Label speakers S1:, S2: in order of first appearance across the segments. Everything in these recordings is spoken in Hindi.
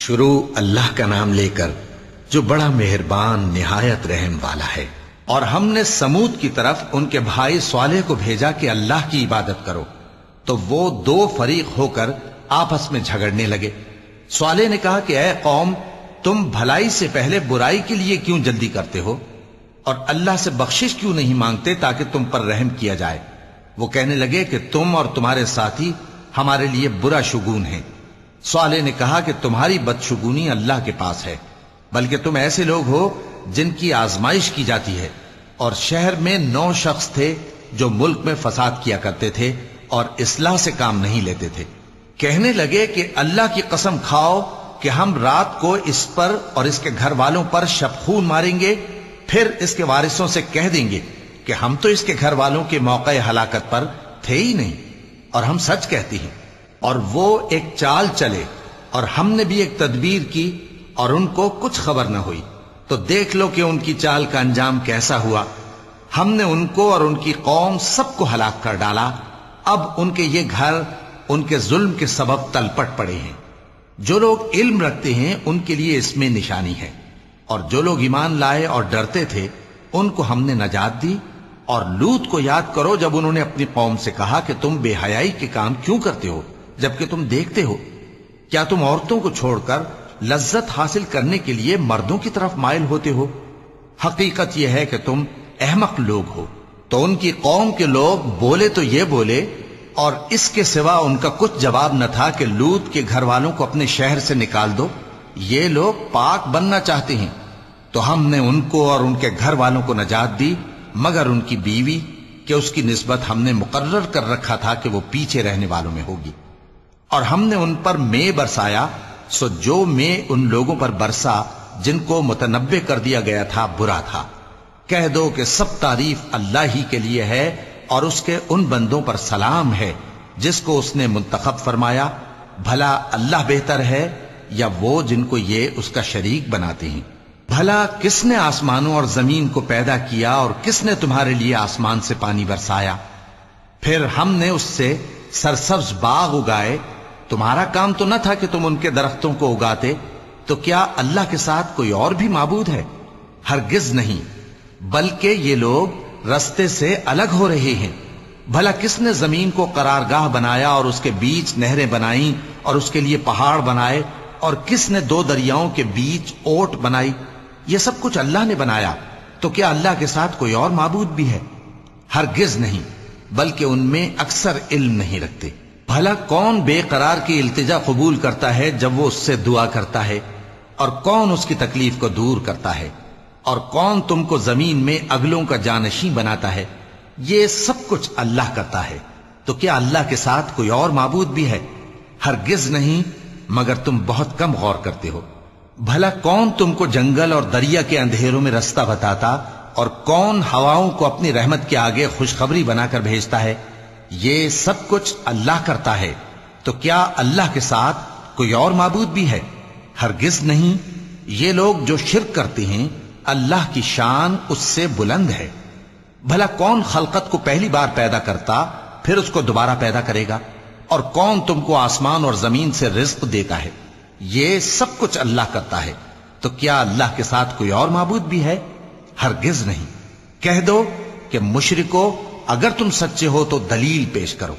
S1: शुरू अल्लाह का नाम लेकर, जो बड़ा मेहरबान, निहायत रहम वाला है। और हमने समूद की तरफ़ उनके भाई स्वाले को भेजा कि अल्लाह की इबादत करो। तो वो दो फरीक होकर आपस में झगड़ने लगे। स्वाले ने कहा कि अय कौम, तुम भलाई से पहले बुराई के लिए क्यों जल्दी करते हो? और अल्लाह से बख्शिश क्यों नहीं मांगते ताकि तुम पर रहम किया जाए? वो कहने लगे कि, तुम और तुम्हारे साथी हमारे लिए बुरा शगुन है। स्वाले ने कहा कि तुम्हारी बदशुगुनी अल्लाह के पास है, बल्कि तुम ऐसे लोग हो जिनकी आजमाइश की जाती है। और शहर में नौ शख्स थे जो मुल्क में फसाद किया करते थे और इसलाह से काम नहीं लेते थे। कहने लगे कि अल्लाह की कसम खाओ कि हम रात को इस पर और इसके घर वालों पर शबखून मारेंगे, फिर इसके वारिसों से कह देंगे कि हम तो इसके घर वालों के मौके हलाकत पर थे ही नहीं, और हम सच कहती हैं। और वो एक चाल चले, और हमने भी एक तदबीर की, और उनको कुछ खबर न हुई। तो देख लो कि उनकी चाल का अंजाम कैसा हुआ। हमने उनको और उनकी कौम सबको हलाक कर डाला। अब उनके ये घर, उनके जुल्म के सबब तलपट पड़े हैं। जो लोग इल्म रखते हैं, उनके लिए इसमें निशानी है। और जो लोग ईमान लाए और डरते थे, उनको हमने नजात दी। और लूत को याद करो जब उन्होंने अपनी कौम से कहा कि तुम बेहयाई के काम क्यों करते हो। जबकि तुम देखते हो, क्या तुम औरतों को छोड़कर लज्जत हासिल करने के लिए मर्दों की तरफ़ मायल होते हो? हकीकत यह है कि तुम अहमक लोग हो। तो उनकी कौम के लोग बोले तो ये बोले, और इसके सिवा उनका कुछ जवाब न था कि लूत के घर वालों को अपने शहर से निकाल दो। ये लोग पाक बनना चाहते हैं। तो हमने उनको और उनके घर वालों को नजात दी, मगर उनकी बीवी, कि उसकी निस्बत हमने मुकर्र कर रखा था कि वो पीछे रहने वालों में होगी। और हमने उन पर मे बरसाया, सो जो मे उन लोगों पर बरसा, जिनको मुतनबे कर दिया गया था, बुरा था। कह दो कि सब तारीफ़ अल्लाह ही के लिए है और उसके उन बंदों पर सलाम है, जिसको उसने मुंतखब फरमाया, भला अल्लाह बेहतर है या वो जिनको ये उसका शरीक बनाते हैं? भला किसने आसमानों और ज़मीन को पैदा किया और किसने तुम्हारे लिए आसमान से पानी बरसाया? फिर हमने उससे सरसब्ज बाग उगाए तुम्हारा काम तो न था कि तुम उनके दरख्तों को उगाते तो क्या अल्लाह के साथ कोई और भी माबूद है? हरगिज नहीं, बल्कि ये लोग रस्ते से अलग हो रहे हैं। भला किसने ज़मीन को करारगाह बनाया और उसके बीच नहरें बनाई और उसके लिए पहाड़ बनाए, और किसने दो दरियाओं के बीच ओट बनाई? ये सब कुछ अल्लाह ने बनाया तो क्या अल्लाह के साथ कोई और माबूद भी है? हरगिज नहीं, बल्कि उनमें अक्सर इल्म नहीं रखते। भला कौन बेकरार की इल्तिजा कबूल करता है जब वो उससे दुआ करता है? और कौन उसकी तकलीफ़ को दूर करता है? और कौन तुमको ज़मीन में अगलों का जानशी बनाता है? ये सब कुछ अल्लाह करता है। तो क्या अल्लाह के साथ कोई और मबूद भी है? हरगिज नहीं, मगर तुम बहुत कम गौर करते हो। भला कौन तुमको जंगल और दरिया के अंधेरों में रास्ता बताता? और कौन हवाओं को अपनी रहमत के आगे खुशखबरी बनाकर भेजता है? ये सब कुछ अल्लाह करता है तो क्या अल्लाह के साथ कोई और मबूद भी है? हरगिज नहीं, ये लोग जो शिरक करते हैं, अल्लाह की शान उससे बुलंद है। भला कौन खलकत को पहली बार पैदा करता, फिर उसको दोबारा पैदा करेगा? और कौन तुमको आसमान और ज़मीन से रिस्क देता है? ये सब कुछ अल्लाह करता है तो क्या अल्लाह के साथ कोई और मबूद भी है? हरगिज नहीं। कह दो कि मुशरिको अगर तुम सच्चे हो तो दलील पेश करो।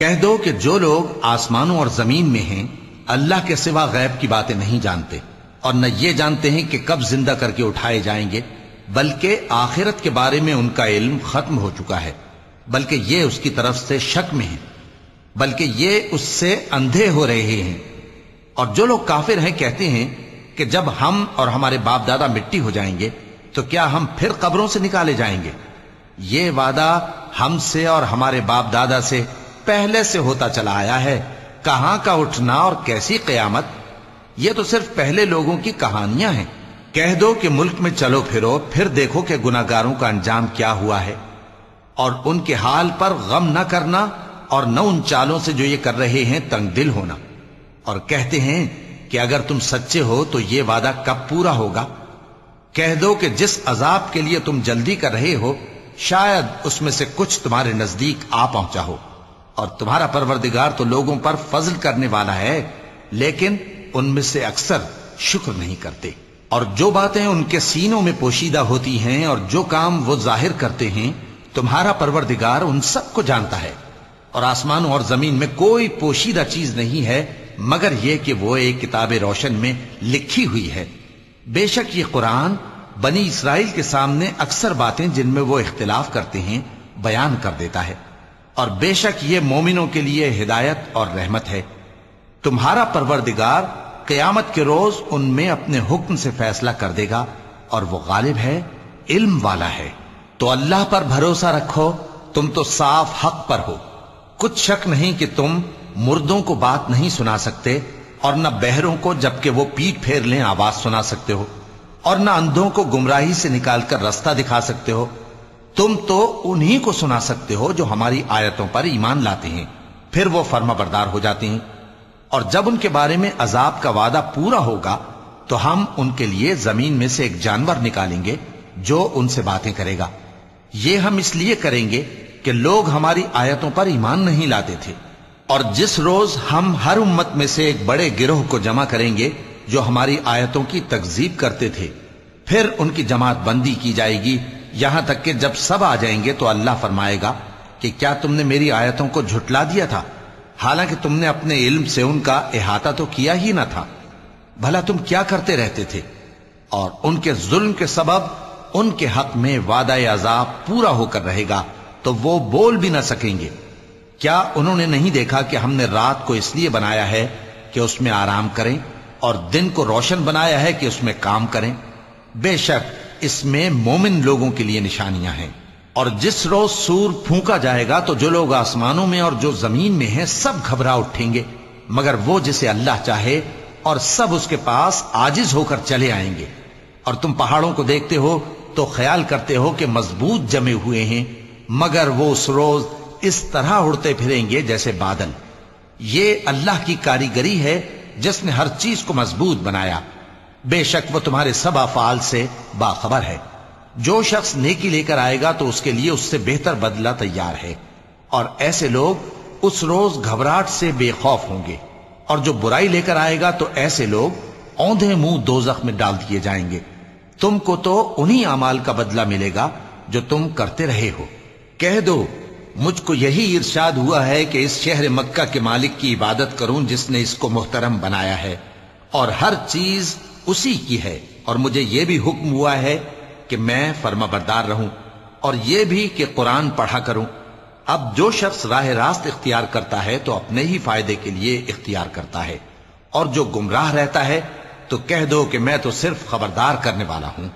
S1: कह दो कि जो लोग आसमानों और ज़मीन में हैं, अल्लाह के सिवा गैब की बातें नहीं जानते, और न ये जानते हैं कि कब ज़िंदा करके उठाए जाएँगे, बल्कि आखिरत के बारे में उनका इल्म खत्म हो चुका है, बल्कि ये उसकी तरफ़ से शक में है, बल्कि ये उससे अंधे हो रहे हैं। और जो लोग काफिर हैं, कहते हैं कि जब हम और हमारे बाप दादा मिट्टी हो जाएँगे तो क्या हम फिर कब्रों से निकाले जाएँगे? ये वादा हमसे और हमारे बाप दादा से पहले से होता चला आया है। कहाँ का उठना और कैसी कयामत? ये तो सिर्फ़ पहले लोगों की कहानियाँ हैं। कह दो कि मुल्क में चलो फिरो, फिर देखो कि गुनागारों का अंजाम क्या हुआ है। और उनके हाल पर गम न करना और न उन चालों से जो ये कर रहे हैं तंग दिल होना। और कहते हैं कि अगर तुम सच्चे हो तो ये वादा कब पूरा होगा? कह दो कि जिस अजाब के लिए तुम जल्दी कर रहे हो शायद उसमें से कुछ तुम्हारे नज़दीक आ पहुँचा हो और तुम्हारा परवरदिगार तो लोगों पर फजल करने वाला है, लेकिन उनमें से अक्सर शुक्र नहीं करते। और जो बातें उनके सीनों में पोशीदा होती हैं और जो काम वो ज़ाहिर करते हैं, तुम्हारा परवरदिगार उन सबको जानता है। और आसमानों और ज़मीन में कोई पोशीदा चीज़ नहीं है, मगर यह कि वो एक किताब रोशन में लिखी हुई है। बेशक ये कुरान बनी इसराइल के सामने अक्सर बातें जिनमें वो इख्तिलाफ करते हैं, बयान कर देता है। और बेशक ये मोमिनों के लिए हिदायत और रहमत है। तुम्हारा परवरदिगार कयामत के रोज उनमें अपने हुक्म से फैसला कर देगा और वो गालिब है, इल्म वाला है। तो अल्लाह पर भरोसा रखो, तुम तो साफ़ हक पर हो। कुछ शक नहीं कि तुम मुर्दों को बात नहीं सुना सकते और न बहरों को जबकि वो पीठ फेर लें, आवाज़ सुना सकते हो। और न अंधों को गुमराही से निकालकर रास्ता दिखा सकते हो। तुम तो उन्हीं को सुना सकते हो जो हमारी आयतों पर ईमान लाते हैं। फिर वो फर्मा बरदार हो जाते हैं। और जब उनके बारे में अजाब का वादा पूरा होगा तो हम उनके लिए ज़मीन में से एक जानवर निकालेंगे जो उनसे बातें करेगा। ये हम इसलिए करेंगे कि लोग हमारी आयतों पर ईमान नहीं लाते थे। और जिस रोज हम हर उम्मत में से एक बड़े गिरोह को जमा करेंगे जो हमारी आयतों की तकजीब करते थे। फिर उनकी जमात बंदी की जाएगी। यहाँ तक कि जब सब आ जाएँगे तो अल्लाह फरमाएगा कि क्या तुमने मेरी आयतों को झुटला दिया था? हालाँकि तुमने अपने इल्म से उनका अहाता तो किया ही ना था। भला तुम क्या करते रहते थे? और उनके जुल्म के सबब, उनके हक में वादा अजाब पूरा होकर रहेगा तो वो बोल भी ना सकेंगे। क्या उन्होंने नहीं देखा कि हमने रात को इसलिए बनाया है कि उसमें आराम करें? और दिन को रोशन बनाया है कि उसमें काम करें। बेशक इसमें मोमिन लोगों के लिए निशानियाँ हैं। और जिस रोज सूर फूका जाएगा तो जो लोग आसमानों में और जो ज़मीन में हैं, सब घबरा उठेंगे। मगर वो जिसे अल्लाह चाहे और सब उसके पास आजिज होकर चले आएँगे। और तुम पहाड़ों को देखते हो तो ख्याल करते हो कि मज़बूत जमे हुए हैं। मगर वो उस रोज इस तरह उड़ते फिरेंगे जैसे बादल। ये अल्लाह की कारीगरी है जिसने हर चीज़ को मज़बूत बनाया। बेशक वो तुम्हारे सब अफाल से बाखबर है। जो शख्स नेकी लेकर आएगा तो उसके लिए उससे बेहतर बदला तैयार है। और ऐसे लोग उस रोज घबराहट से बेखौफ होंगे। और जो बुराई लेकर आएगा तो ऐसे लोग औंधे मुँह दोजख में डाल दिए जाएँगे। तुमको तो उन्हीं अमाल का बदला मिलेगा जो तुम करते रहे हो। कह दो मुझको यही इर्शाद हुआ है कि इस शहर मक्का के मालिक की इबादत करूँ जिसने इसको मोहतरम बनाया है। और हर चीज़ उसी की है। और मुझे यह भी हुक्म हुआ है कि मैं फर्माबरदार रहूँ। और यह भी कि कुरान पढ़ा करूँ। अब जो शख्स राह रास्त इख्तियार करता है तो अपने ही फ़ायदे के लिए इख्तियार करता है। और जो गुमराह रहता है तो कह दो कि मैं तो सिर्फ़ खबरदार करने वाला हूँ।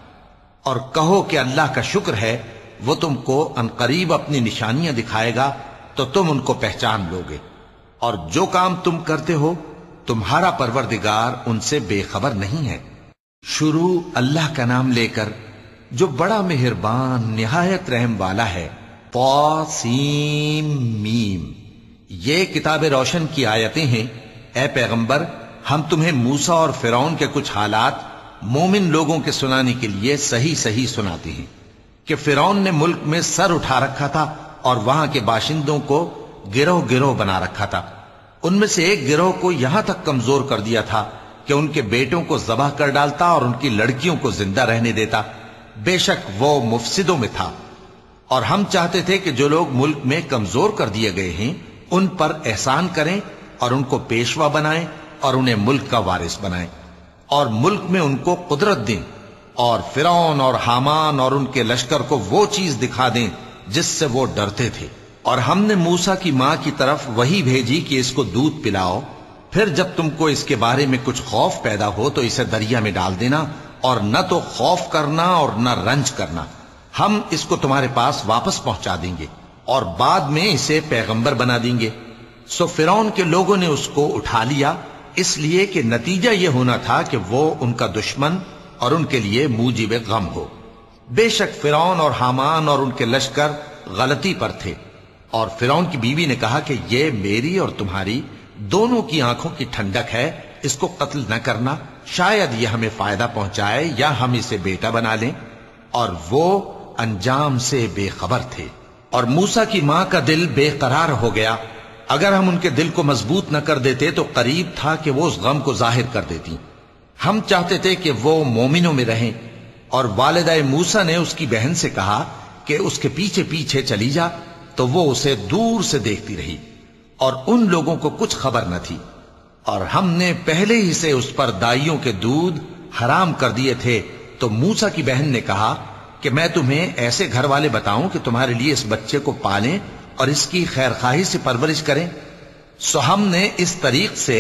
S1: और कहो कि अल्लाह का शुक्र है वो तुमको अनकरीब अपनी निशानियाँ दिखाएगा तो तुम उनको पहचान लोगे। और जो काम तुम करते हो, तुम्हारा परवरदिगार उनसे बेखबर नहीं है। शुरू अल्लाह का नाम लेकर, जो बड़ा मेहरबान, निहायत रहम वाला है, पौसीम मीम। ये किताब रोशन की आयतें हैं, ए पैगंबर, हम तुम्हें मूसा और फिरौन के कुछ हालात, मोमिन लोगों के सुनाने के लिए सही सही सुनाते हैं। कि फिरौन ने मुल्क में सर उठा रखा था और वहाँ के बाशिंदों को गिरोह गिरोह बना रखा था। उनमें से एक गिरोह को यहाँ तक कमज़ोर कर दिया था कि उनके बेटों को जबह कर डालता और उनकी लड़कियों को ज़िंदा रहने देता। बेशक वो मुफसिदों में था। और हम चाहते थे कि जो लोग मुल्क में कमज़ोर कर दिए गए हैं, उन पर एहसान करें और उनको पेशवा बनाएँ और उन्हें मुल्क का वारिस बनाएँ। और मुल्क में उनको कुदरत दें। और फिरौन और हामान और उनके लश्कर को वो चीज़ दिखा दें जिससे वो डरते थे। और हमने मूसा की माँ की तरफ़ वही भेजी कि इसको दूध पिलाओ। फिर जब तुमको इसके बारे में कुछ खौफ पैदा हो तो इसे दरिया में डाल देना और न तो खौफ करना और न रंज करना। हम इसको तुम्हारे पास वापस पहुँचा देंगे और बाद में इसे पैगंबर बना देंगे। सो फिरौन के लोगों ने उसको उठा लिया, इसलिए कि नतीजा यह होना था कि वो उनका दुश्मन और उनके लिए मूजिब गम हो। बेशक फिरौन और हामान और उनके लश्कर गलती पर थे। और फिरौन की बीवी ने कहा कि यह मेरी और तुम्हारी दोनों की आँखों की ठंडक है, इसको कत्ल न करना। शायद यह हमें फ़ायदा पहुँचाए या हम इसे बेटा बना लें। और वो अंजाम से बेखबर थे। और मूसा की माँ का दिल बेकरार हो गया। अगर हम उनके दिल को मज़बूत न कर देते तो करीब था कि वो उस गम को ज़ाहिर कर देती। हम चाहते थे कि वो मोमिनों में रहें। और वालदा मूसा ने उसकी बहन से कहा कि उसके पीछे पीछे चली जा तो वो उसे दूर से देखती रही, और उन लोगों को कुछ खबर न थी। और हमने पहले ही से उस पर दाइयों के दूध हराम कर दिए थे तो मूसा की बहन ने कहा कि मैं तुम्हें ऐसे घर वाले बताऊँ कि तुम्हारे लिए इस बच्चे को पालें और इसकी खैर खाही से परवरिश करें। सो हमने इस तरीक से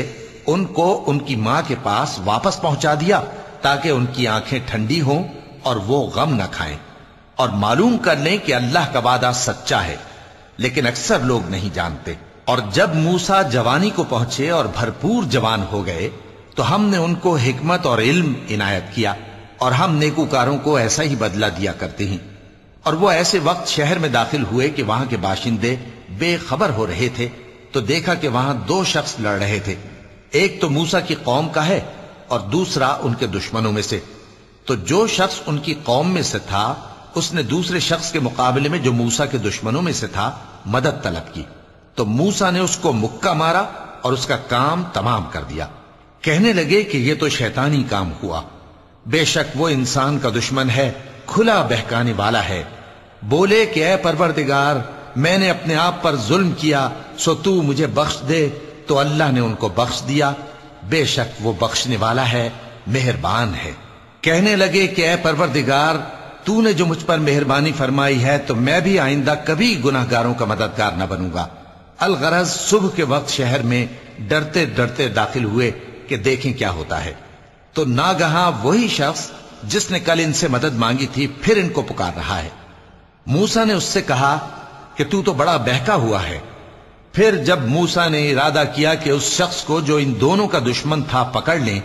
S1: उनको उनकी माँ के पास वापस पहुँचा दिया, ताकि उनकी आँखें ठंडी हों और वो गम न खाएँ। और मालूम कर लें कि अल्लाह का वादा सच्चा है, लेकिन अक्सर लोग नहीं जानते। और जब मूसा जवानी को पहुँचे और भरपूर जवान हो गए तो हमने उनको हिकमत और इल्म इनायत किया, और हम नेकूकारों को ऐसा ही बदला दिया करते हैं। और वो ऐसे वक्त शहर में दाखिल हुए कि वहाँ के बाशिंदे बेखबर हो रहे थे तो देखा कि वहाँ दो शख्स लड़ रहे थे। एक तो मूसा की कौम का है और दूसरा उनके दुश्मनों में से। तो जो शख्स उनकी कौम में से था, उसने दूसरे शख्स के मुकाबले में जो मूसा के दुश्मनों में से था, मदद तलब की। तो मूसा ने उसको मुक्का मारा और उसका काम तमाम कर दिया। कहने लगे कि यह तो शैतानी काम हुआ। बेशक वो इंसान का दुश्मन है, खुला बहकाने वाला है। बोले कि अय परवरदिगार, मैंने अपने आप पर जुल्म किया, सो तू मुझे बख्श दे तो अल्लाह ने उनको बख्श दिया। बेशक वो बख्शने वाला है, मेहरबान है। कहने लगे कि अय परवरदिगार, तूने जो मुझ पर मेहरबानी फरमाई है तो मैं भी आइंदा कभी गुनाहगारों का मददगार न बनूँगा। अलगरज सुबह के वक्त शहर में डरते डरते दाखिल हुए कि देखें क्या होता है। तो नागहा वही शख्स, जिसने कल इनसे मदद मांगी थी, फिर इनको पुकार रहा है। मूसा ने उससे कहा कि, तू तो बड़ा बहका हुआ है। फिर जब मूसा ने इरादा किया कि उस शख्स को जो इन दोनों का दुश्मन था पकड़ लें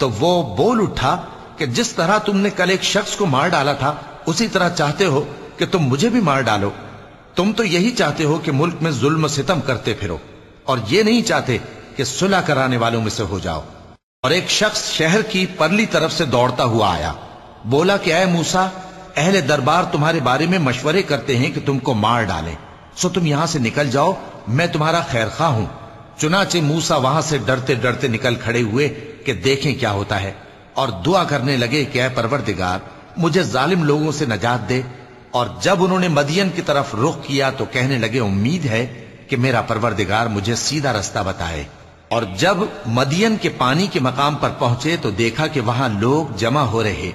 S1: तो वो बोल उठा कि जिस तरह तुमने कल एक शख्स को मार डाला था, उसी तरह चाहते हो कि तुम मुझे भी मार डालो। तुम तो यही चाहते हो कि मुल्क में जुल्म सितम करते फिरो, और ये नहीं चाहते कि सुलह कराने वालों में से हो जाओ। और एक शख्स शहर की परली तरफ़ से दौड़ता हुआ आया। बोला कि अय मूसा, अहले दरबार तुम्हारे बारे में मशवरे करते हैं कि तुमको मार डालें। सो तुम यहाँ से निकल जाओ, मैं तुम्हारा खैर खा हूँ। चुनाचे मूसा वहाँ से डरते डरते निकल खड़े हुए कि देखें क्या होता है, और दुआ करने लगे कि परवरदिगार, मुझे जालिम लोगों से नजात दे, और जब उन्होंने मदियन की तरफ़ रुख किया तो कहने लगे, उम्मीद है कि मेरा परवरदिगार मुझे सीधा रास्ता बताए। और जब मदियन के पानी के मकाम पर पहुँचे तो देखा कि वहाँ लोग जमा हो रहे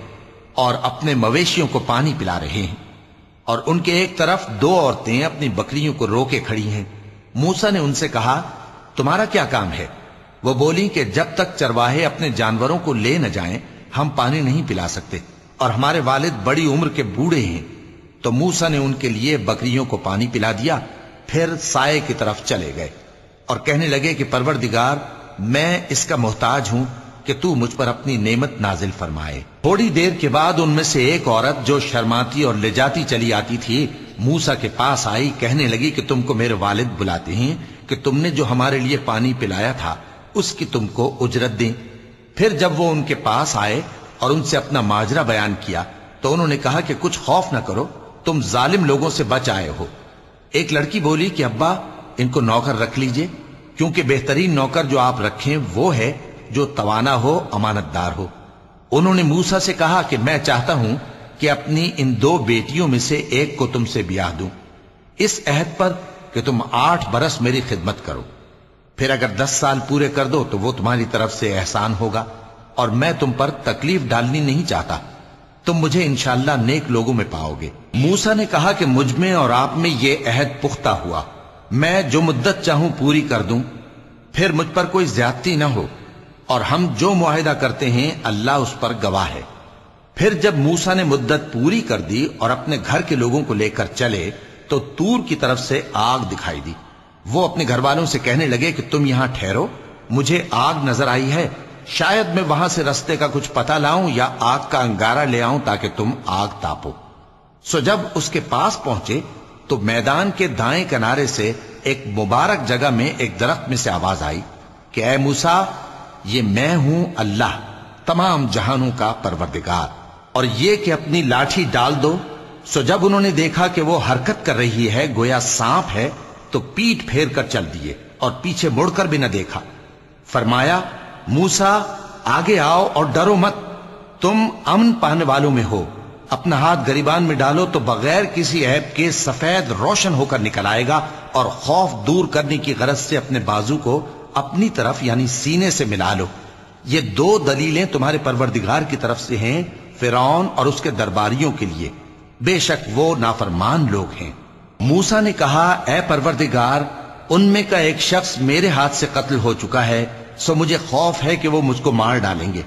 S1: और अपने मवेशियों को पानी पिला रहे हैं। और उनके एक तरफ़ दो औरतें अपनी बकरियों को रोके खड़ी हैं। मूसा ने उनसे कहा, तुम्हारा क्या काम है? वो बोली कि जब तक चरवाहे अपने जानवरों को ले न जाएँ, हम पानी नहीं पिला सकते और हमारे वालिद बड़ी उम्र के बूढ़े हैं। तो मूसा ने उनके लिए बकरियों को पानी पिला दिया, फिर साय की तरफ़ चले गए और कहने लगे कि, परवरदिगार, मैं इसका मोहताज हूँ कि तू मुझ पर अपनी नेमत नाजिल फरमाए। थोड़ी देर के बाद उनमें से एक औरत जो शर्माती और ले जाती चली आती थी, मूसा के पास आई, कहने लगी कि तुमको मेरे वालिद बुलाते हैं, कि तुमने जो हमारे लिए पानी पिलाया था, उसकी तुमको उजरत दें। फिर जब वो उनके पास आए और उनसे अपना माजरा बयान किया तो उन्होंने कहा कि कुछ खौफ ना करो, तुम जालिम लोगों से बच आए हो। एक लड़की बोली कि, अब्बा, इनको नौकर रख लीजिए, क्योंकि बेहतरीन नौकर जो आप रखें, वो है जो तवाना हो, अमानतदार हो। उन्होंने मूसा से कहा कि मैं चाहता हूँ कि अपनी इन दो बेटियों में से एक को तुमसे ब्याह दूँ। इस अहद पर कि तुम आठ बरस मेरी खिदमत करो। फिर अगर दस साल पूरे कर दो तो वो तुम्हारी तरफ़ से एहसान होगा और मैं तुम पर तकलीफ़ डालनी नहीं चाहता। तुम मुझे इंशाला नेक लोगों में पाओगे। मूसा ने कहा कि मुझमें और आप में ये अहद पुख्ता हुआ। मैं जो मुद्दत चाहूँ पूरी कर दूँ, फिर मुझ पर कोई ज्यादती ना हो। और हम जो मुआहिदा करते हैं, अल्लाह उस पर गवाह है। फिर जब मूसा ने मुद्दत पूरी कर दी और अपने घर के लोगों को लेकर चले तो तूर की तरफ़ से आग दिखाई दी। वो अपने घर वालों से कहने लगे कि तुम यहाँ ठहरो, मुझे आग नज़र आई है, शायद मैं वहाँ से रस्ते का कुछ पता लाऊं या आग का अंगारा ले आऊँ ताकि तुम आग तापो। सो जब उसके पास पहुँचे तो मैदान के दाएँ किनारे से एक मुबारक जगह में एक दरख्त में से आवाज़ आई कि, ए मूसा ये मैं हूँ अल्लाह, तमाम जहानों का परवरदिगार। और ये कि अपनी लाठी डाल दो, सो जब उन्होंने देखा कि वो हरकत कर रही है, गोया सांप है तो पीठ फेर कर चल दिए और पीछे मुड़कर भी न देखा। फरमाया, मूसा, आगे आओ और डरो मत। तुम अमन पाने वालों में हो। अपना हाथ गरीबान में डालो तो बगैर किसी ऐप के सफ़ेद रोशन होकर निकल आएगा और खौफ दूर करने की गरज से अपने बाजू को अपनी तरफ़, यानी सीने से मिला लो। ये दो दलीलें तुम्हारे परवरदिगार की तरफ़ से हैं, फिरौन और उसके दरबारियों के लिए। बेशक वो नाफरमान लोग हैं। मूसा ने कहा ए परवरदिगार, उनमें का एक शख्स मेरे हाथ से कत्ल हो चुका है, सो मुझे खौफ है कि वो मुझको मार डालेंगे।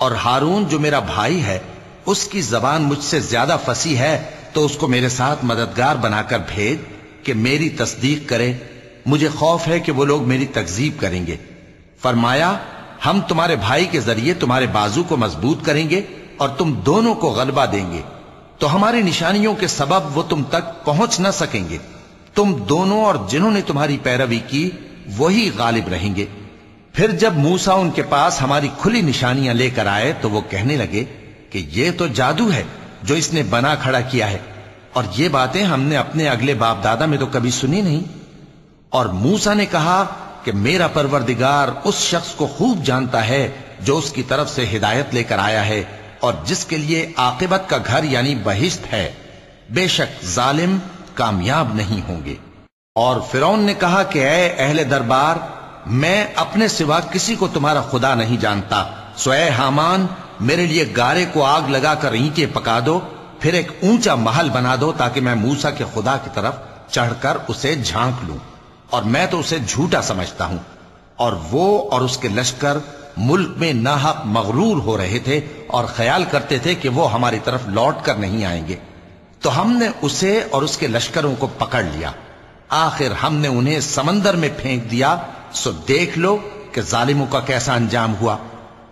S1: और हारून, जो मेरा भाई है, उसकी जबान मुझसे ज़्यादा फंसी है तो उसको मेरे साथ मददगार बनाकर भेज कि मेरी तस्दीक करे। मुझे खौफ है कि वो लोग मेरी तकजीब करेंगे। फरमाया, हम तुम्हारे भाई के ज़रिए तुम्हारे बाजू को मज़बूत करेंगे और तुम दोनों को गलबा देंगे। तो हमारी निशानियों के सबब वो तुम तक पहुँच न सकेंगे। तुम दोनों और जिन्होंने तुम्हारी पैरवी की, वही गालिब रहेंगे। फिर जब मूसा उनके पास हमारी खुली निशानियाँ लेकर आए तो वो कहने लगे कि ये तो जादू है जो इसने बना खड़ा किया है। और ये बातें हमने अपने अगले बाप दादा में तो कभी सुनी नहीं। और मूसा ने कहा कि मेरा परवरदिगार उस शख्स को खूब जानता है जो उसकी तरफ़ से हिदायत लेकर आया है और जिसके लिए आकिबत का घर यानी बहिश्त है। बेशक जालिम कामयाब नहीं होंगे। और फिर ने कहा कि अः अहले दरबार, मैं अपने सिवा किसी को तुम्हारा खुदा नहीं जानता। स्वय हामान, मेरे लिए गारे को आग लगाकर ईंटे पका दो, फिर एक ऊँचा महल बना दो ताकि मैं मूसा के खुदा की तरफ़ चढ़कर उसे झाँक लूँ। और मैं तो उसे झूठा समझता हूँ। और वो और उसके लश्कर मुल्क में नाहक मगरूर हो रहे थे और ख्याल करते थे कि वो हमारी तरफ़ लौट कर नहीं आएँगे। तो हमने उसे और उसके लश्करों को पकड़ लिया। आखिर हमने उन्हें समंदर में फेंक दिया। सो देख लो कि जालिमों का कैसा अंजाम हुआ।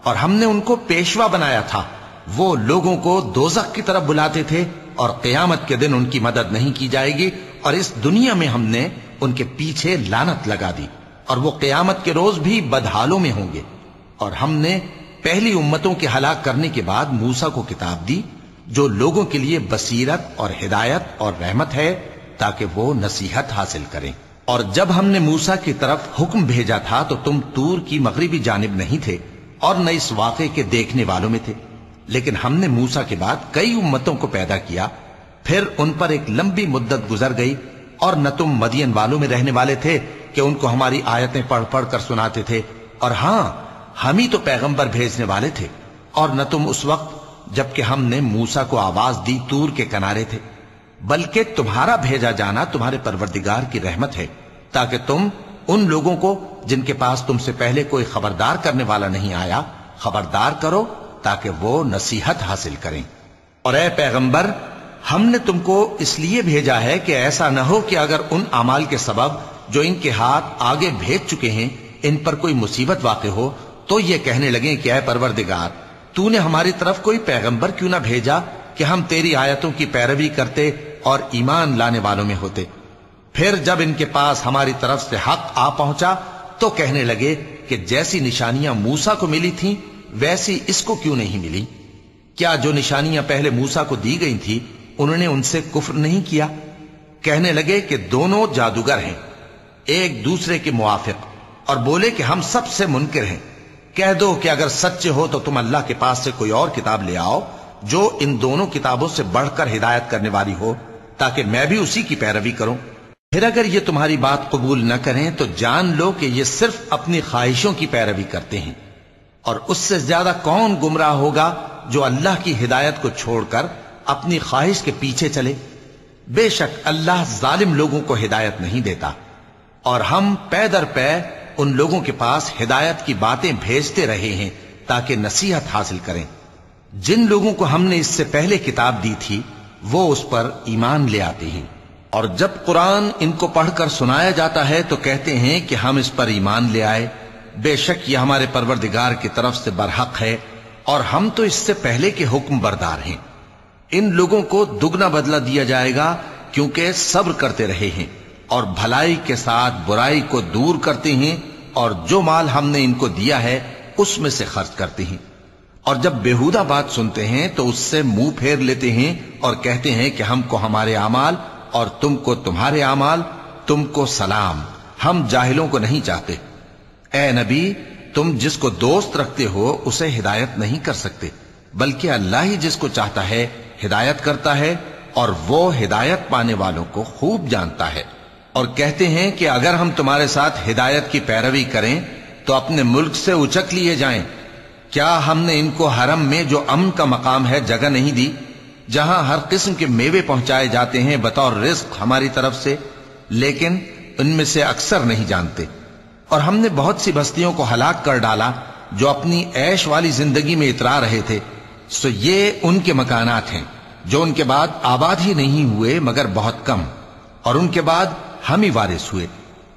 S1: और हमने उनको पेशवा बनाया था। वो लोगों को दोजक की तरफ़ बुलाते थे और कयामत के दिन उनकी मदद नहीं की जाएगी। और इस दुनिया में हमने उनके पीछे लानत लगा दी और वो कयामत के रोज भी बदहालों में होंगे। और हमने पहली उम्मतों के हलाक करने के बाद मूसा को किताब दी, जो लोगों के लिए बसीरत और हिदायत और रहमत है, ताकि वो नसीहत हासिल करें। और जब हमने मूसा की तरफ़ हुक्म भेजा था तो तुम तूर की मगरबी जानब नहीं थे और न इस वाक़े के देखने वालों में थे। लेकिन हमने मूसा के बाद कई उम्मतों को पैदा किया, फिर उन पर एक लंबी मुद्दत गुजर गई और न तुम मदियन वालों में रहने वाले थे कि उनको हमारी आयतें पढ़ पढ़ कर सुनाते थे। और हाँ, हम ही तो पैगंबर भेजने वाले थे। और न तुम उस वक्त, जबकि हमने मूसा को आवाज़ दी तूर के किनारे थे। बल्कि तुम्हारा भेजा जाना तुम्हारे परवरदिगार की रहमत है, ताकि तुम उन लोगों को, जिनके पास तुमसे पहले कोई खबरदार करने वाला नहीं आया, खबरदार करो, ताकि वो नसीहत हासिल करें। और ए पैगंबर हमने तुमको इसलिए भेजा है कि ऐसा न हो कि अगर उन अमाल के सबब जो इनके हाथ आगे भेज चुके हैं, इन पर कोई मुसीबत वाक़ हो तो ये कहने लगे कि अः परवरदिगार, तूने हमारी तरफ़ कोई पैगंबर क्यों ना भेजा कि हम तेरी आयतों की पैरवी करते और ईमान लाने वालों में होते? फिर जब इनके पास हमारी तरफ़ से हक आ पहुँचा तो कहने लगे कि जैसी निशानियाँ मूसा को मिली थीं, वैसी इसको क्यों नहीं मिली? क्या जो निशानियाँ पहले मूसा को दी गई थी उन्होंने उनसे कुफ्र नहीं किया। कहने लगे कि दोनों जादूगर हैं, एक दूसरे के मुआफिक, और बोले कि हम सबसे मुनकर हैं। कह दो कि अगर सच्चे हो तो तुम अल्लाह के पास से कोई और किताब ले आओ, जो इन दोनों किताबों से बढ़कर हिदायत करने वाली हो, ताकि मैं भी उसी की पैरवी करूँ। फिर अगर ये तुम्हारी बात कबूल न करें तो जान लो कि ये सिर्फ़ अपनी ख्वाहिशों की पैरवी करते हैं। और उससे ज़्यादा कौन गुमराह होगा, जो अल्लाह की हिदायत को छोड़कर अपनी ख्वाहिश के पीछे चले। बेशक अल्लाह जालिम लोगों को हिदायत नहीं देता, और हम पै दर पै उन लोगों के पास हिदायत की बातें भेजते रहे हैं ताकि नसीहत हासिल करें। जिन लोगों को हमने इससे पहले किताब दी थी, वो उस पर ईमान ले आते हैं। और जब कुरान इनको पढ़कर सुनाया जाता है तो कहते हैं कि हम इस पर ईमान ले आए। बेशक ये हमारे परवरदिगार की तरफ़ से बरहक है, और हम तो इससे पहले के हुक्म बरदार हैं। इन लोगों को दुगना बदला दिया जाएगा, क्योंकि सब्र करते रहे हैं और भलाई के साथ बुराई को दूर करते हैं और जो माल हमने इनको दिया है, उसमें से खर्च करते हैं। और जब बेहुदा बात सुनते हैं तो उससे मुँह फेर लेते हैं और कहते हैं कि हमको हमारे अमाल और तुमको तुम्हारे अमाल तुमको सलाम। हम जाहिलों को नहीं चाहते। ए नबी, तुम जिसको दोस्त रखते हो, उसे हिदायत नहीं कर सकते, बल्कि अल्लाह ही जिसको चाहता है हिदायत करता है और वो हिदायत पाने वालों को खूब जानता है। और कहते हैं कि अगर हम तुम्हारे साथ हिदायत की पैरवी करें तो अपने मुल्क से उचक लिए जाएँ। क्या हमने इनको हरम में जो अमन का मकाम है जगह नहीं दी, जहाँ हर किस्म के मेवे पहुँचाए जाते हैं बतौर रिस्क हमारी तरफ़ से, लेकिन उनमें से अक्सर नहीं जानते। और हमने बहुत सी बस्तियों को हलाक कर डाला, जो अपनी ऐश वाली ज़िंदगी में इतरा रहे थे, सो ये उनके मकानात हैं। जो उनके बाद आबाद ही नहीं हुए, मगर बहुत कम। और उनके बाद हम ही वारिस हुए।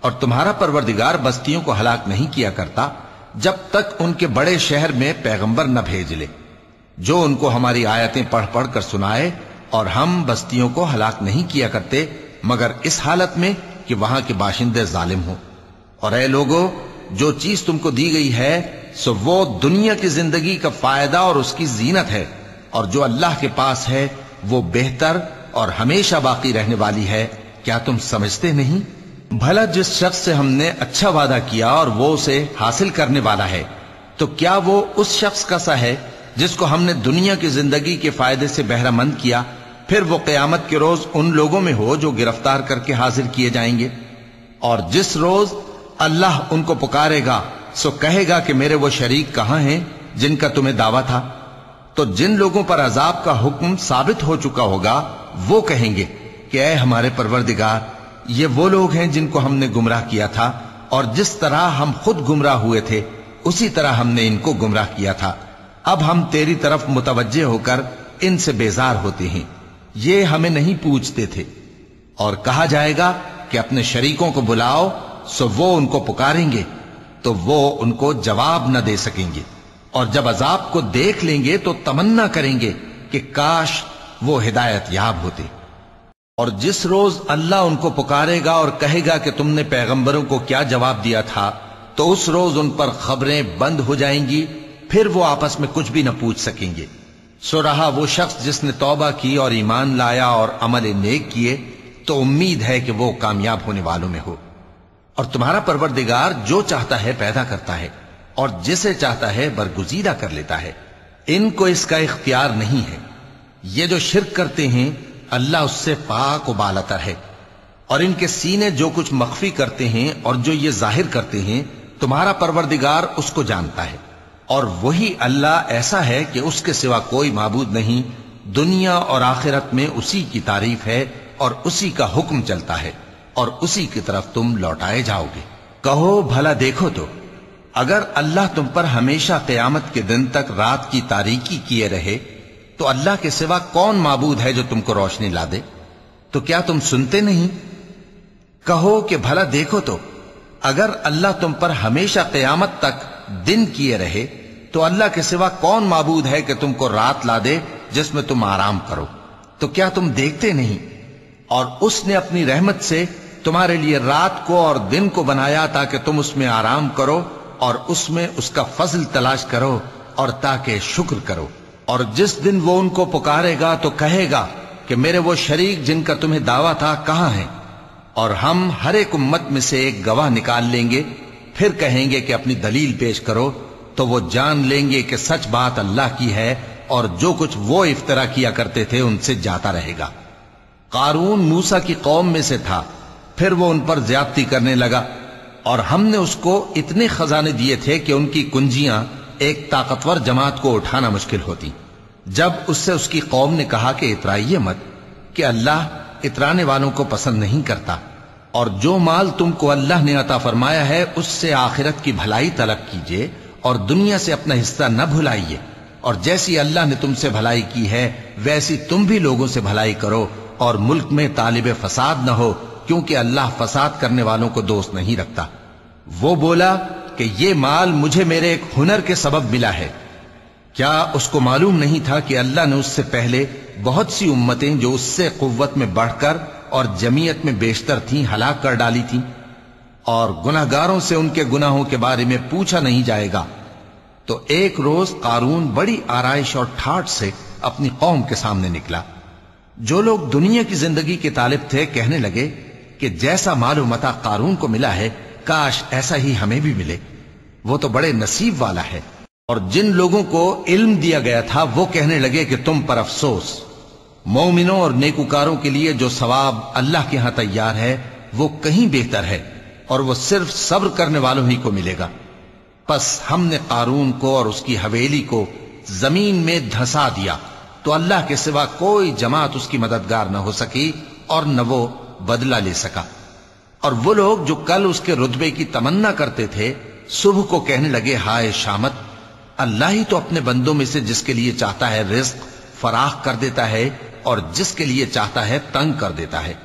S1: और तुम्हारा परवरदिगार बस्तियों को हलाक नहीं किया करता, जब तक उनके बड़े शहर में पैगंबर न भेज ले। जो उनको हमारी आयतें पढ़ पढ़ कर सुनाए, और हम बस्तियों को हलाक नहीं किया करते, मगर इस हालत में कि वहाँ के बाशिंदे जालिम हो। और ए लोगो, जो चीज़ तुमको दी गई है, सो वो दुनिया की ज़िंदगी का फ़ायदा और उसकी जीनत है। और जो अल्लाह के पास है, वो बेहतर और हमेशा बाकी रहने वाली है। क्या तुम समझते नहीं? भला जिस शख्स से हमने अच्छा वादा किया और वो उसे हासिल करने वाला है तो क्या वो उस शख्स का सा है, जिसको हमने दुनिया की ज़िंदगी के फ़ायदे से बहरामंद किया, फिर वो कयामत के रोज उन लोगों में हो जो गिरफ़्तार करके हाजिर किए जाएँगे? और जिस रोज अल्लाह उनको पुकारेगा, सो कहेगा कि मेरे वो शरीक कहाँ हैं, जिनका तुम्हें दावा था? तो जिन लोगों पर अजाब का हुक्म साबित हो चुका होगा, वो कहेंगे कि ऐ हमारे परवरदिगार, ये वो लोग हैं जिनको हमने गुमराह किया था, और जिस तरह हम खुद गुमराह हुए थे, उसी तरह हमने इनको गुमराह किया था। अब हम तेरी तरफ़ मुतवजे होकर इनसे बेजार होते हैं। ये हमें नहीं पूछते थे। और कहा जाएगा कि अपने शरीकों को बुलाओ, सो वो उनको पुकारेंगे तो वो उनको जवाब न दे सकेंगे। और जब अजाब को देख लेंगे तो तमन्ना करेंगे कि काश वो हिदायत याब होते। और जिस रोज अल्लाह उनको पुकारेगा और कहेगा कि तुमने पैगंबरों को क्या जवाब दिया था तो उस रोज उन पर खबरें बंद हो जाएँगी, फिर वो आपस में कुछ भी न पूछ सकेंगे। सो रहा वो शख्स जिसने तौबा की और ईमान लाया और अमल नेक किए तो उम्मीद है कि वो कामयाब होने वालों में हो। और तुम्हारा परवरदिगार जो चाहता है पैदा करता है। और जिसे चाहता है बरगुजीदा कर लेता है। इनको इसका इख्तियार नहीं है। ये जो शिरक करते हैं, अल्लाह उससे पाक उबालतर है। और इनके सीने जो कुछ मख्फी करते हैं और जो ये ज़ाहिर करते हैं, तुम्हारा परवरदिगार उसको जानता है। और वही अल्लाह ऐसा है कि उसके सिवा कोई मबूद नहीं, दुनिया और आखिरत में उसी की तारीफ़ है और उसी का हुक्म चलता है। और उसी की तरफ़ तुम लौटाए जाओगे। कहो, भला देखो तो। अगर अल्लाह तुम पर हमेशा कयामत के दिन तक रात की तारीकी किए रहे तो अल्लाह के सिवा कौन माबूद है जो तुमको रोशनी ला दे तो क्या तुम सुनते नहीं? कहो कि भला देखो तो अगर अल्लाह तुम पर हमेशा कयामत तक दिन किए रहे तो अल्लाह के सिवा कौन माबूद है कि तुमको रात ला दे जिसमें तुम आराम करो? तो क्या तुम देखते नहीं? और उसने अपनी रहमत से तुम्हारे लिए रात को और दिन को बनाया ताकि तुम उसमें आराम करो और उसमें उसका फजल तलाश करो और ताकि शुक्र करो। और जिस दिन वो उनको पुकारेगा तो कहेगा कि मेरे वो शरीक जिनका तुम्हें दावा था कहाँ है? और हम हर एक उम्मत में से एक गवाह निकाल लेंगे। फिर कहेंगे कि अपनी दलील पेश करो तो वो जान लेंगे कि सच बात अल्लाह की है और जो कुछ वो इफ्तरा किया करते थे उनसे जाता रहेगा। कारून मूसा की कौम में से था। फिर वो उन पर ज्यादती करने लगा। और हमने उसको इतने खजाने दिए थे कि उनकी कुंजियाँ एक ताकतवर जमात को उठाना मुश्किल होती। जब उससे उसकी कौम ने कहा कि इतराइए मत, कि अल्लाह इतराने वालों को पसंद नहीं करता, और जो माल तुमको अल्लाह ने अता फरमाया है, उससे आखिरत की भलाई तलब कीजिए, और दुनिया से अपना हिस्सा न भुलाइए। और जैसी अल्लाह ने तुमसे भलाई की है, वैसी तुम भी लोगों से भलाई करो, और मुल्क में तालिब फसाद न हो क्योंकि अल्लाह फसाद करने वालों को दोस्त नहीं रखता। वो बोला कि ये माल मुझे मेरे एक हुनर के सबब मिला है। क्या उसको मालूम नहीं था कि अल्लाह ने उससे पहले बहुत सी उम्मतें जो उससे कुत में बढ़कर और जमीयत में बेशतर थीं, हलाक कर डाली थीं और गुनाहगारों से उनके गुनाहों के बारे में पूछा नहीं जाएगा। तो एक रोज कारून बड़ी आरइश और ठाठ से अपनी कौम के सामने निकला। जो लोग दुनिया की ज़िंदगी के तालिब थे, कहने लगे कि जैसा मालूम मता कारून को मिला है, काश ऐसा ही हमें भी मिले। वो तो बड़े नसीब वाला है। और जिन लोगों को इल्म दिया गया था, वो कहने लगे कि तुम पर अफसोस। मोमिनों और नेकुकारों के लिए जो सवाब अल्लाह के यहाँ तैयार है, वो कहीं बेहतर है, और वो सिर्फ़ सब्र करने वालों ही को मिलेगा। बस हमने कारून को और उसकी हवेली को ज़मीन में धंसा दिया तो अल्लाह के सिवा कोई जमात उसकी मददगार न हो सकी, और न वो बदला ले सका। और वो लोग जो कल उसके रुतबे की तमन्ना करते थे, सुबह को कहने लगे, हाय शामत, अल्लाह ही तो अपने बंदों में से जिसके लिए चाहता है रिस्क फराख कर देता है और जिसके लिए चाहता है तंग कर देता है।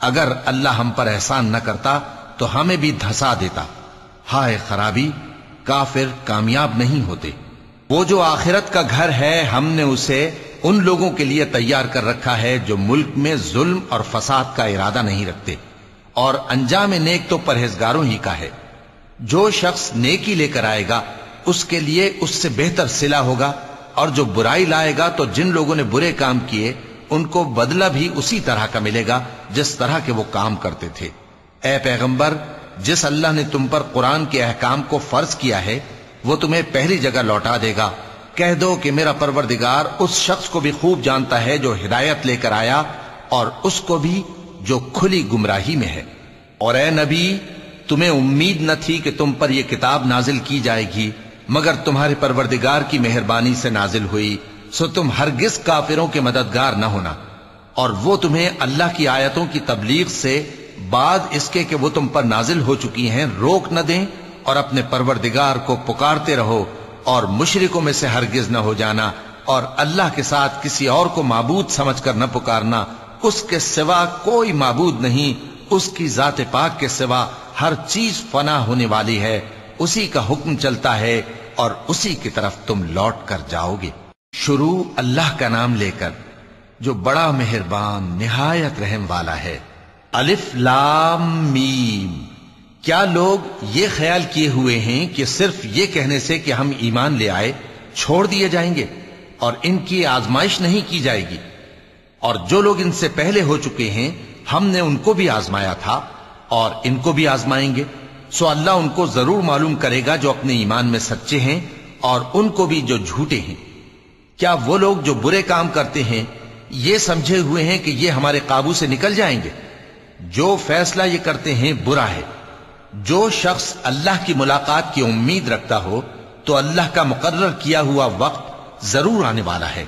S1: अगर अल्लाह हम पर एहसान न करता तो हमें भी धसा देता। हाय खराबी, काफिर कामयाब नहीं होते। वो जो आखिरत का घर है, हमने उसे उन लोगों के लिए तैयार कर रखा है जो मुल्क में जुल्म और फसाद का इरादा नहीं रखते। और अंजाम नेक तो परहेजगारों ही का है। जो शख्स नेकी लेकर आएगा, उसके लिए उससे बेहतर सिला होगा, और जो बुराई लाएगा तो जिन लोगों ने बुरे काम किए, उनको बदला भी उसी तरह का मिलेगा, जिस तरह के वो काम करते थे। ए पैगंबर, जिस अल्लाह ने तुम पर कुरान के अहकाम को फ़र्ज़ किया है, वो तुम्हें पहली जगह लौटा देगा कह दो कि मेरा परवरदिगार उस शख्स को भी खूब जानता है जो हिदायत लेकर आया और उसको भी जो खुली गुमराही में है। और ए नबी, तुम्हें उम्मीद न थी कि तुम पर यह किताब नाजिल की जाएगी, मगर तुम्हारे परवरदिगार की मेहरबानी से नाजिल हुई, सो तुम हरगिज काफिरों के मददगार न होना। और वो तुम्हें अल्लाह की आयतों की तबलीग से बाद इसके कि वो तुम पर नाजिल हो चुकी हैं, रोक न दें और अपने परवरदिगार को पुकारते रहो। और मुशरिकों में से हरगिज न हो जाना और अल्लाह के साथ किसी और को माबूद समझकर न पुकारना, उसके सिवा कोई माबूद नहीं, उसकी जात पाक के सिवा हर चीज़ फना होने वाली है, उसी का हुक्म चलता है और उसी की तरफ़ तुम लौट कर जाओगे। शुरू अल्लाह का नाम लेकर, जो बड़ा मेहरबान, निहायत रहम वाला है। अलिफ लाम मीम। क्या लोग ये ख्याल किए हुए हैं कि सिर्फ़ ये कहने से कि हम ईमान ले आए, छोड़ दिए जाएँगे और इनकी आजमाइश नहीं की जाएगी? और जो लोग इनसे पहले हो चुके हैं, हमने उनको भी आजमाया था और इनको भी आजमाएँगे। सो अल्लाह उनको ज़रूर मालूम करेगा जो अपने ईमान में सच्चे हैं और उनको भी जो झूठे हैं। क्या वो लोग जो बुरे काम करते हैं, ये समझे हुए हैं कि ये हमारे काबू से निकल जाएँगे? जो फैसला ये करते हैं, बुरा है। जो शख्स अल्लाह की मुलाकात की उम्मीद रखता हो तो अल्लाह का मुकर्र किया हुआ वक्त ज़रूर आने वाला है,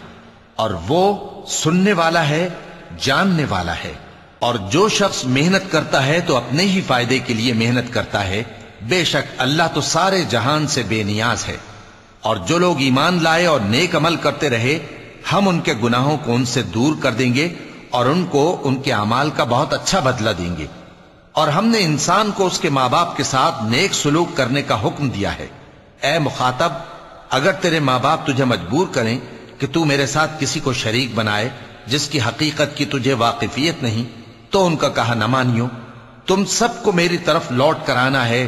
S1: और वो सुनने वाला है, जानने वाला है। और जो शख्स मेहनत करता है तो अपने ही फ़ायदे के लिए मेहनत करता है। बेशक अल्लाह तो सारे जहान से बेनियाज है। और जो लोग ईमान लाए और नेक अमल करते रहे, हम उनके गुनाहों को उनसे दूर कर देंगे, और उनको उनके अमाल का बहुत अच्छा बदला देंगे। और हमने इंसान को उसके माँ बाप के साथ नेक सलूक करने का हुक्म दिया है। ए मुखातब, अगर तेरे माँ बाप तुझे मजबूर करें कि तू मेरे साथ किसी को शरीक बनाए, जिसकी हकीकत की तुझे वाकिफियत नहीं तो उनका कहा, न मानियो, तुम सबको मेरी तरफ़ लौट कर आना है।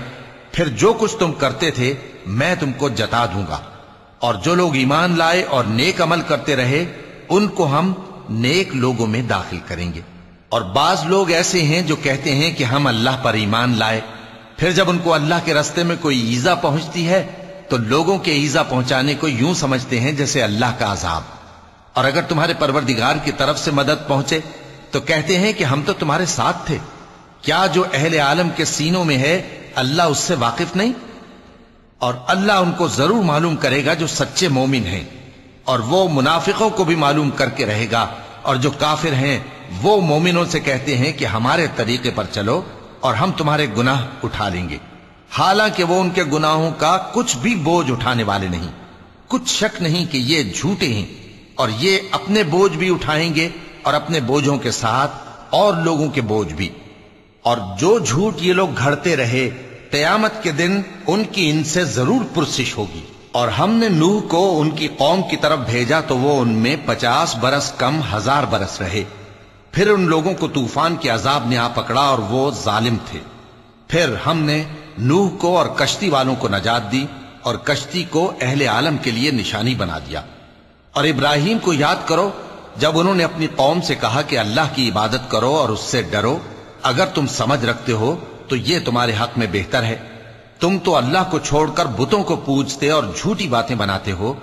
S1: फिर जो कुछ तुम करते थे, मैं तुमको जता दूँगा। और जो लोग ईमान लाए और नेक अमल करते रहे, उनको हम नेक लोगों में दाखिल करेंगे। और बाज लोग ऐसे हैं जो कहते हैं कि हम अल्लाह पर ईमान लाए। फिर जब उनको अल्लाह के रस्ते में कोई ईजा पहुँचती है तो लोगों के ईजा पहुँचाने को यूँ समझते हैं जैसे अल्लाह का आजाब और अगर तुम्हारे परवरदिगार की तरफ़ से मदद पहुँचे तो कहते हैं कि हम तो तुम्हारे साथ थे। क्या जो अहले आलम के सीनों में है, अल्लाह उससे वाकिफ नहीं? और अल्लाह उनको ज़रूर मालूम करेगा जो सच्चे मोमिन हैं, और वो मुनाफिकों को भी मालूम करके रहेगा, और जो काफिर हैं वो मोमिनों से कहते हैं कि हमारे तरीके पर चलो और हम तुम्हारे गुनाह उठा लेंगे। हालाँकि वो उनके गुनाहों का कुछ भी बोझ उठाने वाले नहीं। कुछ शक नहीं कि ये झूठे हैं और ये अपने बोझ भी उठाएँगे और अपने बोझों के साथ और लोगों के बोझ भी। और जो झूठ ये लोग घड़ते रहे, कयामत के दिन उनकी इनसे ज़रूर पुरसिश होगी। और हमने नूह को उनकी कौम की तरफ़ भेजा तो वो उनमें पचास बरस कम हज़ार बरस रहे। फिर उन लोगों को तूफ़ान के अजाब ने आ पकड़ा और वो जालिम थे। फिर हमने नूह को और कश्ती वालों को नजात दी और कश्ती को अहले आलम के लिए निशानी बना दिया। और इब्राहिम को याद करो, जब उन्होंने अपनी कौम से कहा कि अल्लाह की इबादत करो और उससे डरो, अगर तुम समझ रखते हो तो ये तुम्हारे हक में बेहतर है। तुम तो अल्लाह को छोड़कर बुतों को पूजते और झूठी बातें बनाते हो।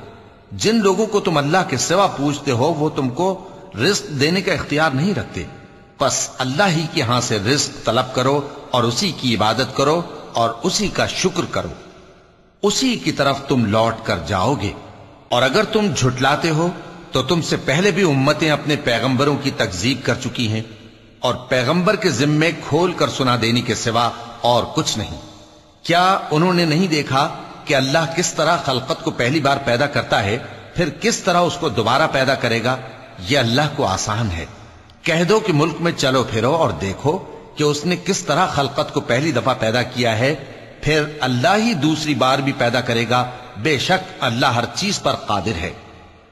S1: जिन लोगों को तुम अल्लाह के सिवा पूजते हो, वो तुमको रिस्क देने का इख्तियार नहीं रखते। बस अल्लाह ही के यहाँ से रिस्क तलब करो और उसी की इबादत करो और उसी का शुक्र करो। उसी की तरफ़ तुम लौट कर जाओगे। और अगर तुम झुटलाते हो तो तुमसे पहले भी उम्मतें अपने पैगंबरों की तकजीब कर चुकी हैं और पैगंबर के जिम्मे खोल कर सुना देने के सिवा और कुछ नहीं। क्या उन्होंने नहीं देखा कि अल्लाह किस तरह खलकत को पहली बार पैदा करता है, फिर किस तरह उसको दोबारा पैदा करेगा? यह अल्लाह को आसान है। कह दो कि मुल्क में चलो फिरो और देखो कि उसने किस तरह खलकत को पहली दफ़ा पैदा किया है। फिर अल्लाह ही दूसरी बार भी पैदा करेगा। बेशक अल्लाह हर चीज़ पर कादिर है।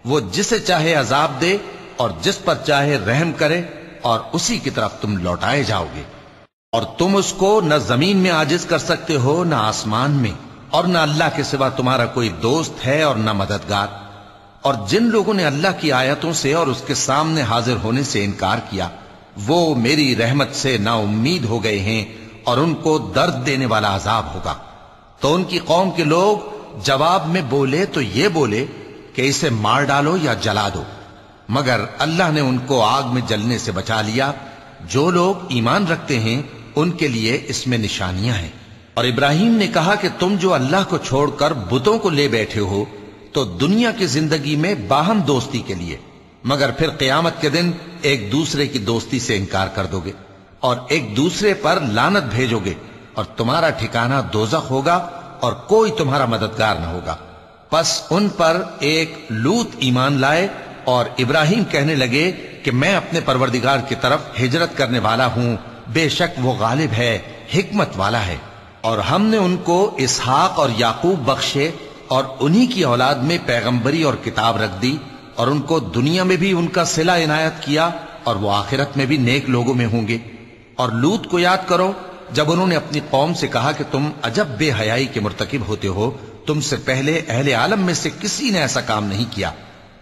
S1: वो जिसे चाहे अजाब दे और जिस पर चाहे रहम करे और उसी की तरफ़ तुम लौटाए जाओगे। और तुम उसको न ज़मीन में आजिज कर सकते हो, न आसमान में। और न अल्लाह के सिवा तुम्हारा कोई दोस्त है और न मददगार। और जिन लोगों ने अल्लाह की आयतों से और उसके सामने हाजिर होने से इनकार किया, वो मेरी रहमत से ना उम्मीद हो गए हैं और उनको दर्द देने वाला अजाब होगा। तो उनकी कौम के लोग जवाब में बोले तो ये बोले कि इसे मार डालो या जला दो। मगर अल्लाह ने उनको आग में जलने से बचा लिया। जो लोग ईमान रखते हैं, उनके लिए इसमें निशानियाँ हैं। और इब्राहिम ने कहा कि तुम जो अल्लाह को छोड़कर बुतों को ले बैठे हो तो दुनिया की ज़िंदगी में बाहम दोस्ती के लिए, मगर फिर क्यामत के दिन एक दूसरे की दोस्ती से इनकार कर दोगे और एक दूसरे पर लानत भेजोगे और तुम्हारा ठिकाना दोजख होगा और कोई तुम्हारा मददगार न होगा। बस उन पर एक लूत ईमान लाए और इब्राहिम कहने लगे कि मैं अपने परवरदिगार की तरफ़ हिजरत करने वाला हूँ। बेशक वो गालिब है, हिकमत वाला है। और हमने उनको इसहाक और याकूब बख्शे और उन्हीं की औलाद में पैगंबरी और किताब रख दी और उनको दुनिया में भी उनका सिला इनायत किया और वो आखिरत में भी नेक लोगों में होंगे। और लूत को याद करो, जब उन्होंने अपनी कौम से कहा कि तुम अजब बेहयाई के मुर्तकिब होते हो, तुमसे पहले अहले आलम में से किसी ने ऐसा काम नहीं किया।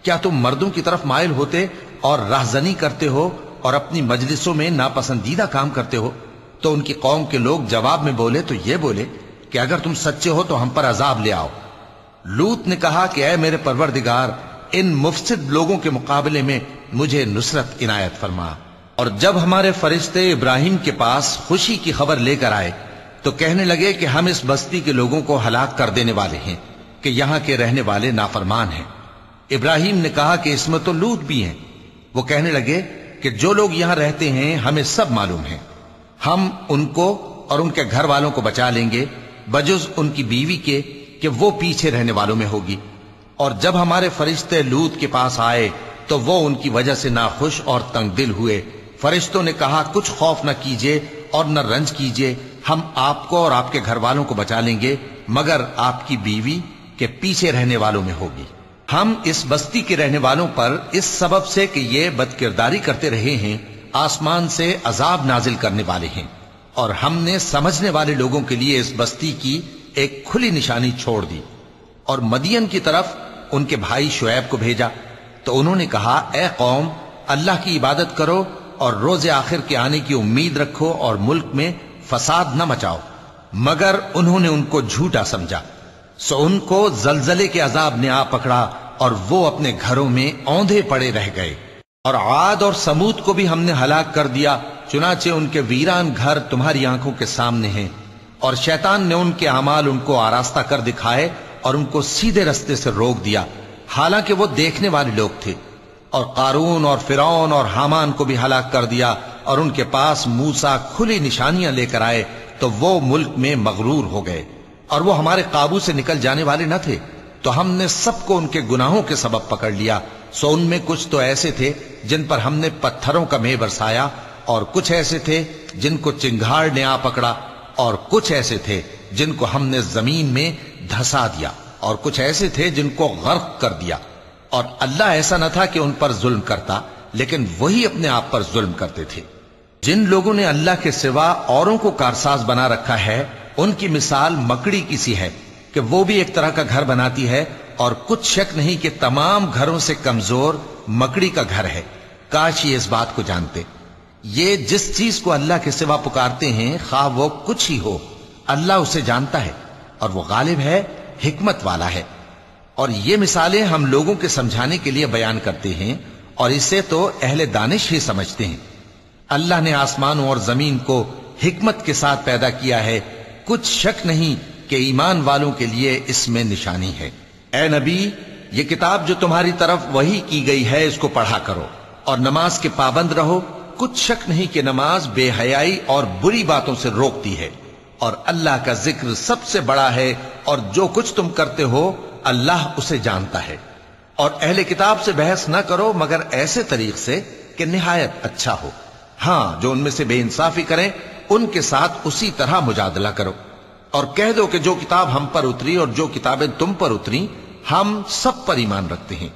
S1: क्या तुम मर्दों की तरफ़ मायल होते और राहजनी करते हो और अपनी मजलिसों में नापसंदीदा काम करते हो? तो उनकी कौम के लोग जवाब में बोले तो ये बोले कि अगर तुम सच्चे हो तो हम पर अजाब ले आओ। लूत ने कहा कि अय मेरे परवरदिगार, इन मुफसिद लोगों के मुकाबले में मुझे नुसरत इनायत फरमा। और जब हमारे फरिश्ते इब्राहिम के पास खुशी की खबर लेकर आए तो कहने लगे कि हम इस बस्ती के लोगों को हलाक कर देने वाले हैं, कि यहाँ के रहने वाले नाफरमान हैं। इब्राहिम ने कहा कि इसमें तो लूत भी हैं। वो कहने लगे कि, जो लोग यहाँ रहते हैं, हमें सब मालूम है। हम उनको और उनके घर वालों को बचा लेंगे बजुज उनकी बीवी के कि वो पीछे रहने वालों में होगी। और जब हमारे फरिश्ते लूत के पास आए तो वो उनकी वजह से नाखुश और तंग दिल हुए। फरिश्तों ने कहा, कुछ खौफ न कीजिए और न रंज कीजिए। हम आपको और आपके घर वालों को बचा लेंगे, मगर आपकी बीवी के पीछे रहने वालों में होगी। हम इस बस्ती के रहने वालों पर इस सबब से कि ये बदकिरदारी करते रहे हैं, आसमान से अजाब नाजिल करने वाले हैं। और हमने समझने वाले लोगों के लिए इस बस्ती की एक खुली निशानी छोड़ दी और मदियन की तरफ़ उनके भाई शुएब को भेजा। तो उन्होंने कहा, ए कौम, अल्लाह की इबादत करो और रोज आखिर के आने की उम्मीद रखो और मुल्क में फसाद न मचाओ। मगर उन्होंने उनको झूठा समझा। सो उनको जलजले के अजाब ने आ पकड़ा और वो अपने घरों में औंधे पड़े रह गए। और आद और समूद को भी हमने हलाक कर दिया, चुनाचे उनके वीरान घर तुम्हारी आँखों के सामने हैं। और शैतान ने उनके अमाल उनको आरास्ता कर दिखाए और उनको सीधे रस्ते से रोक दिया। हालाँकि वो देखने वाले लोग थे और कारून और फिरौन और हामान को भी हलाक कर दिया और उनके पास मूसा खुली निशानियाँ लेकर आए तो वो मुल्क में मगरूर हो गए। और वो हमारे काबू से निकल जाने वाले न थे तो हमने सबको उनके गुनाहों के सबब पकड़ लिया। सो उनमें कुछ तो ऐसे थे जिन पर हमने पत्थरों का मेह बरसाया और कुछ ऐसे थे जिनको चिंगाड़ ने आ पकड़ा। और कुछ ऐसे थे जिनको हमने ज़मीन में धसा दिया, और कुछ ऐसे थे जिनको गर्क कर दिया। और अल्लाह ऐसा न था कि उन पर जुल्म करता, लेकिन वही अपने आप पर जुल्म करते थे। जिन लोगों ने अल्लाह के सिवा औरों को कारसाज बना रखा है, उनकी मिसाल मकड़ी की सी है कि वो भी एक तरह का घर बनाती है, और कुछ शक नहीं कि तमाम घरों से कमज़ोर मकड़ी का घर है। काश ये इस बात को जानते। ये जिस चीज़ को अल्लाह के सिवा पुकारते हैं खा वो कुछ ही हो। अल्लाह उसे जानता है और वो गालिब है, हिकमत वाला है। और ये मिसालें हम लोगों के समझाने के लिए बयान करते हैं और इसे तो अहले दानिश ही समझते हैं। अल्लाह ने आसमानों और ज़मीन को हिकमत के साथ पैदा किया है। कुछ शक नहीं कि ईमान वालों के लिए इसमें निशानी है। ए नबी, ये किताब जो तुम्हारी तरफ़ वही की गई है, इसको पढ़ा करो और नमाज़ के पाबंद रहो। कुछ शक नहीं कि नमाज़ बेहयाई और बुरी बातों से रोकती है। और अल्लाह का ज़िक्र सबसे बड़ा है और जो कुछ तुम करते हो, अल्लाह उसे जानता है। और अहले किताब से बहस न करो, मगर ऐसे तरीक से कि निहायत अच्छा हो। हाँ, जो उनमें से बेइंसाफी करें, उनके साथ उसी तरह मुजादला करो। और कह दो कि जो किताब हम पर उतरी और जो किताबें तुम पर उतरी, हम सब पर ईमान रखते हैं।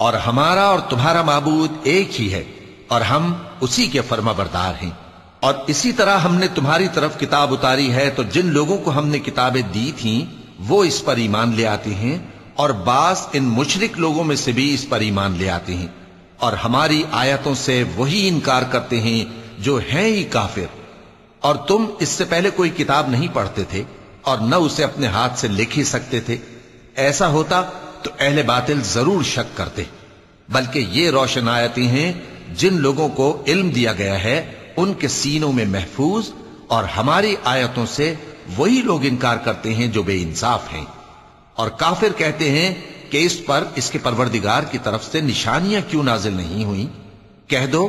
S1: और हमारा और तुम्हारा मबूद एक ही है। और हम उसी के फर्मा बरदार हैं। और इसी तरह हमने तुम्हारी तरफ़ किताब उतारी है तो जिन लोगों को हमने किताबें दी थी, वो इस पर ईमान ले आते हैं, और बास इन मुशरिक लोगों में से भी इस पर ईमान ले आते हैं। और हमारी आयतों से वही इनकार करते हैं, जो हैं ही काफिर। और तुम इससे पहले कोई किताब नहीं पढ़ते थे, और न उसे अपने हाथ से लिख ही सकते थे। ऐसा होता तो अहले बातिल ज़रूर शक करते, बल्कि ये रोशन आयती हैं जिन लोगों को इल्म दिया गया है, उनके सीनों में महफूज और हमारी आयतों से वही लोग इनकार करते हैं जो बेइंसाफ हैं। और काफिर कहते हैं कि इस पर इसके परवरदिगार की तरफ़ से निशानियाँ क्यों नाजिल नहीं हुई? कह दो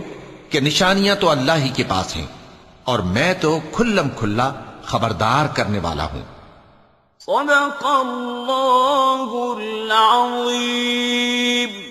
S1: कि निशानियाँ तो अल्लाह ही के पास हैं, और मैं तो खुल्लम खुल्ला खबरदार करने वाला हूँ।
S2: सदक़ल्लाहुल अज़ीम